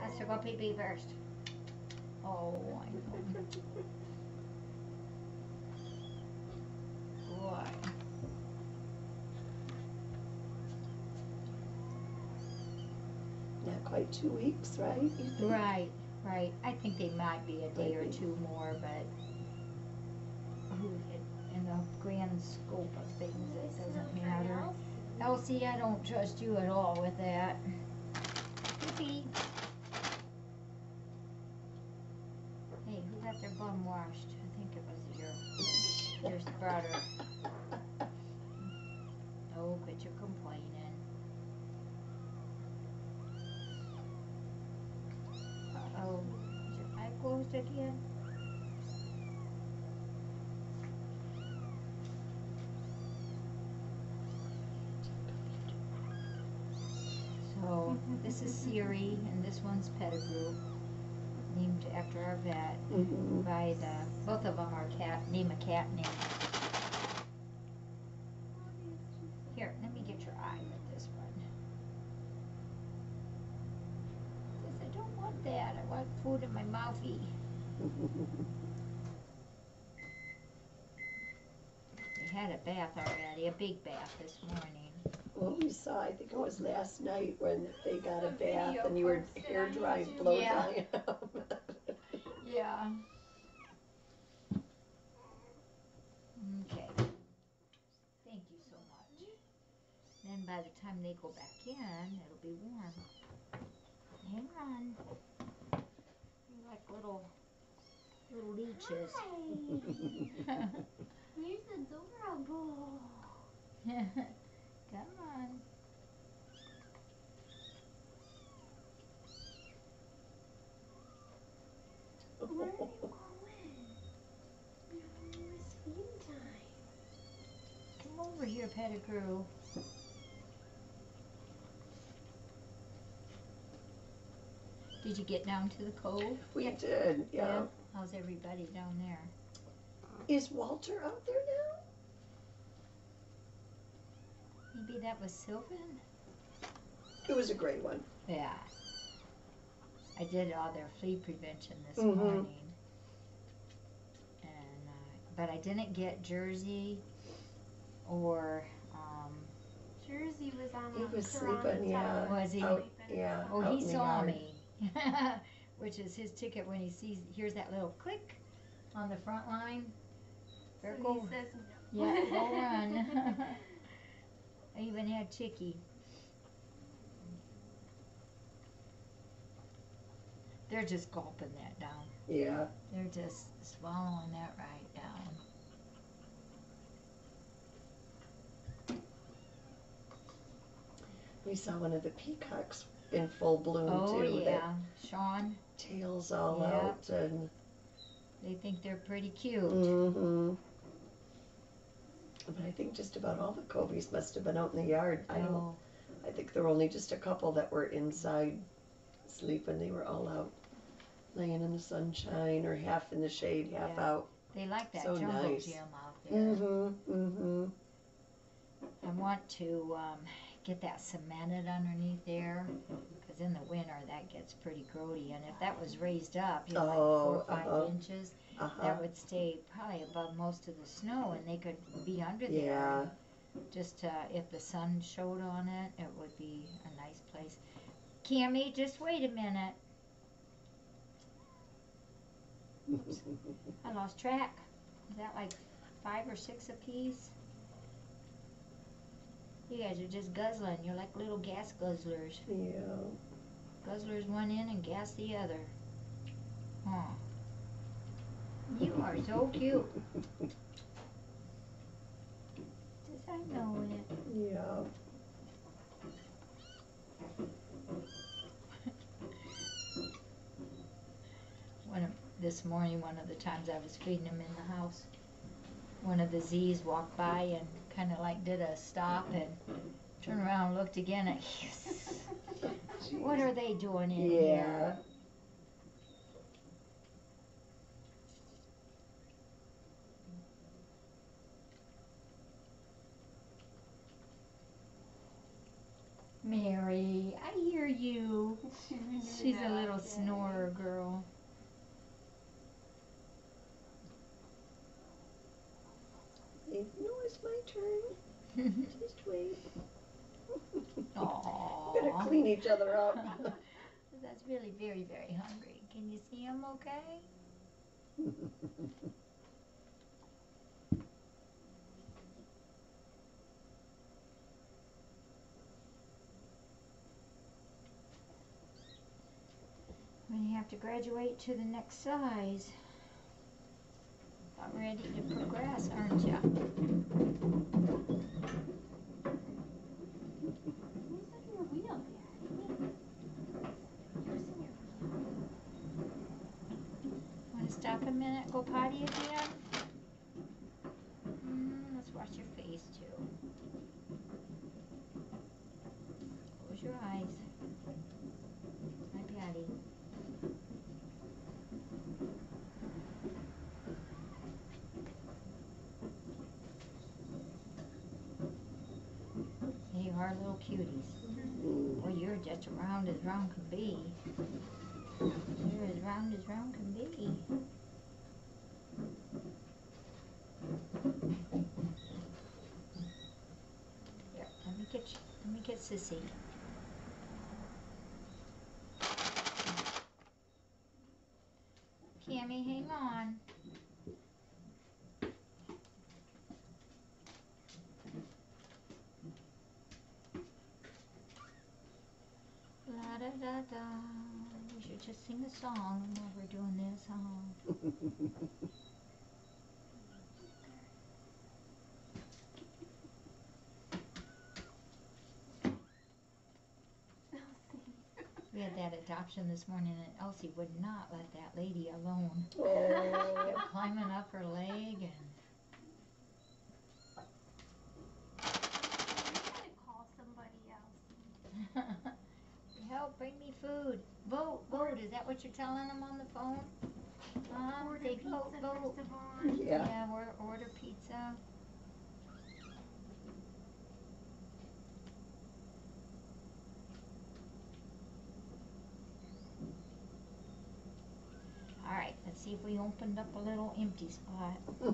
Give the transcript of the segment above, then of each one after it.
Has to go pee pee first. Oh, I know. Boy. Not quite two weeks, right? Right, right. I think they might be a day or two more, but in the grand scope of things, it doesn't matter. Elsie, I don't trust you at all with that. Hey, who got their bum washed? I think it was your, your brother. Oh, but you're complaining. Uh-oh, is your eye closed again? So, this is Siri, and this one's Pettigrew, named after our vet Mhm. by the, both of them are cat, name a cat name. Here, let me get your eye with this one. Says, I don't want that, I want food in my mouthy. They had a bath already, a big bath this morning. Well, we saw, I think it was last night when they got a The bath and you were hair on drying, blow Yeah. drying. Yeah. Okay. Thank you so much. Then by the time they go back in, it'll be warm. Hang on. You're like little, little leeches. Hi. Here's adorable. Come on. Where are you going? No, it's time. Come over here, Pettigrew. Did you get down to the cove? We did, yeah. How's everybody down there? Is Walter out there now? Maybe that was Sylvan? It was a great one. Yeah. I did all their flea prevention this Mhm. morning. And, uh, but I didn't get Jersey or, um, Jersey was on He was Toronto sleeping, yeah. Was he? Out, yeah. oh, he saw me. Which is his ticket when he sees, hears that little click on the front line. Better So go- he says no. Yeah, go run. I even had Chicky. They're just gulping that down. Yeah. They're just swallowing that right down. We saw one of the peacocks in full bloom Oh, too. that yeah. Sean, Tails all Yeah. out and. they think they're pretty cute. Mm-hmm. But I think just about all the covies must have been out in the yard. I don't. Oh, I think there were only just a couple that were inside sleeping. They were all out laying in the sunshine or half in the shade, half Yeah. out. they like that So jungle nice. gym out there. Mm-hmm. Mm-hmm. I want to um, get that cemented underneath there because in the winter that gets pretty grody. And if that was raised up, you know, like Oh, four or 5 uh-huh. inches, Uh-huh. that would stay probably above most of the snow and they could be under there. Yeah. Just uh, if the sun showed on it, it would be a nice place. Cammy, just wait a minute. Oops, I lost track. Is that like five or six apiece? You guys are just guzzling. You're like little gas guzzlers. Yeah. Guzzlers one end and gas the other. Huh. You are so cute. Just I know it. Yeah. One of, this morning, one of the times I was feeding him in the house, one of the Z's walked by and kind of like did a stop and turned around and looked again at, what are they doing in Yeah. here? Mary, I hear you. She's a that little day. snorer girl. Say, no, it's my turn. Just wait. Better Aww. clean each other up. That's really very, very hungry. Can you see him okay? When you have to graduate to the next size. About ready to progress, aren't you? Who's on your wheel, Daddy? Who's in your wheel? Want to stop a minute, go potty again? Mm, let's wash your face too. Close your eyes. Hi, Patty. They are little cuties. Mm. Well, you're just round as round can be. You're as round as round can be. Here, let me get let me get Sissy. Cammy, hang on. La da da da. We should just sing a song while we're doing this, huh? We had that adoption this morning, and Elsie would not let that lady alone. Oh, Kept climbing up her leg, and I'm gonna call somebody else. help, bring me food. Vote, vote. Is that what you're telling them on the phone? Mom, Order say pizza vote, vote. first of all. yeah. Yeah, we're order pizza. All right, let's see if we opened up a little empty spot.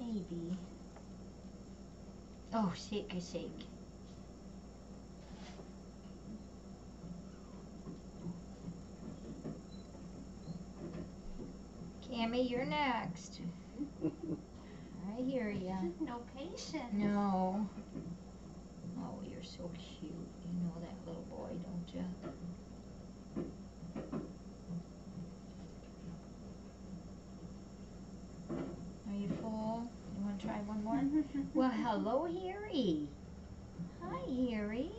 Maybe. Oh, shake a shake. Cammy, you're next. I hear ya. No patience. No. Oh, you're so cute. You know that little boy, don't you? Are you full? You want to try one more? Well, hello, Harry. Hi, Harry.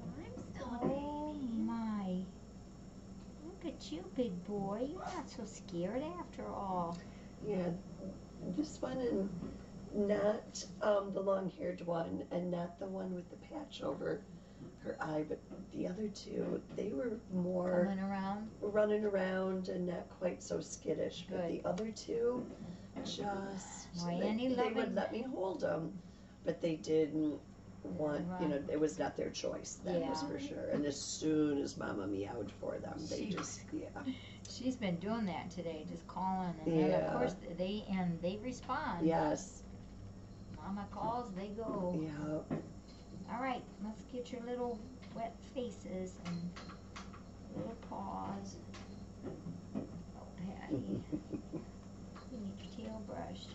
I'm still a Oh my. Look at you, big boy. You're not so scared after all. Yeah, this one and not um, the long-haired one, and not the one with the patch over her eye, but the other two, they were more Coming around. running around and not quite so skittish. But the other two, just Why, they, any they would let me hold them, but they didn't want. You know, it was not their choice. That was for sure. And as soon as Mama meowed for them, they She- just yeah. She's been doing that today, just calling, and Yeah. of course they and they respond. Yes. Mama calls, they go. Yeah. All right, let's get your little wet faces and little paws. Oh, Patty, you your tail brushed.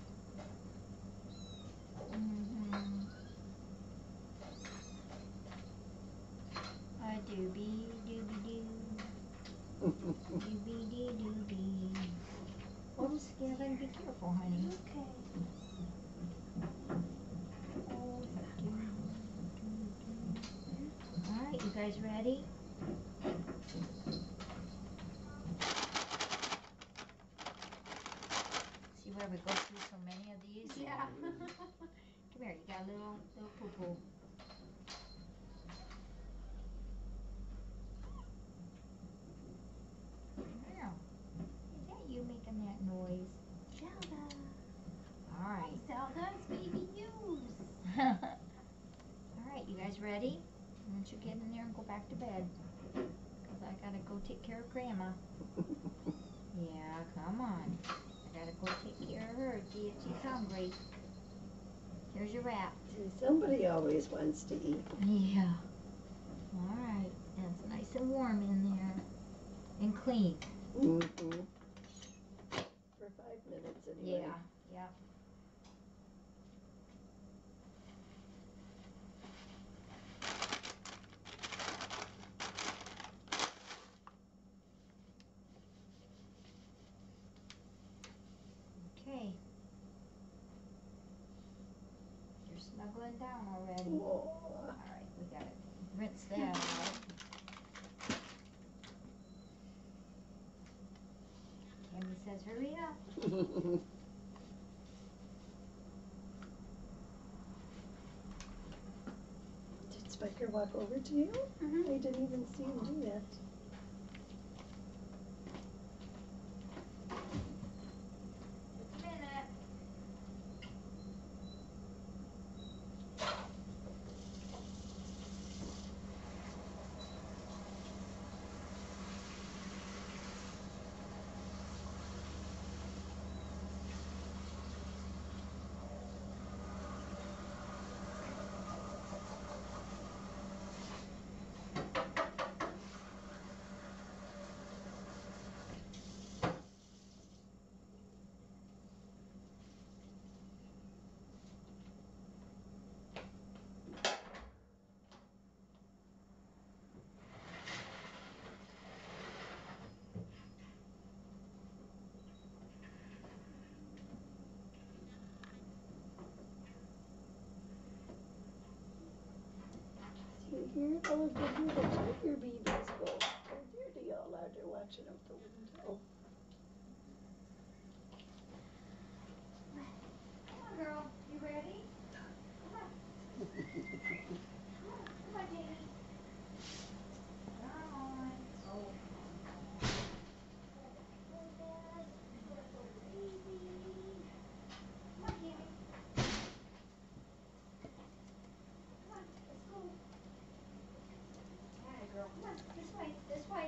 Mm-hmm. A doobie doobie doo, doobie dee doobie. Oops, Gavin, be careful, honey. Okay. Oh, do, do, do. All right, you guys ready? See where we go through so many of these? Yeah. Meow. Is that you making that noise? Zelda. All right. Zelda's baby news. All right, you guys ready? Don't you get in there and go back to bed? Because I gotta go take care of Grandma. Yeah, come on. I gotta go take care of her, see she's hungry. Here's your wrap. Somebody always wants to eat. Yeah. All right. And it's nice and warm in there. And clean. hmm For five minutes anyway. Yeah, yeah. Okay. You're snuggling down already. Alright, we gotta rinse that out. Tammy says hurry up. Did Spiker walk over to you? Mhm. I didn't even see him do that. You hear those? Did you hear the tiger babies go? Oh, there they all are. They're watching out the window. Come on, girl. You ready? Come on. Come on, Jamie. Come on. Oh. Come on, Jamie. Come on, let's go. Atta girl. Come on, this way, this way.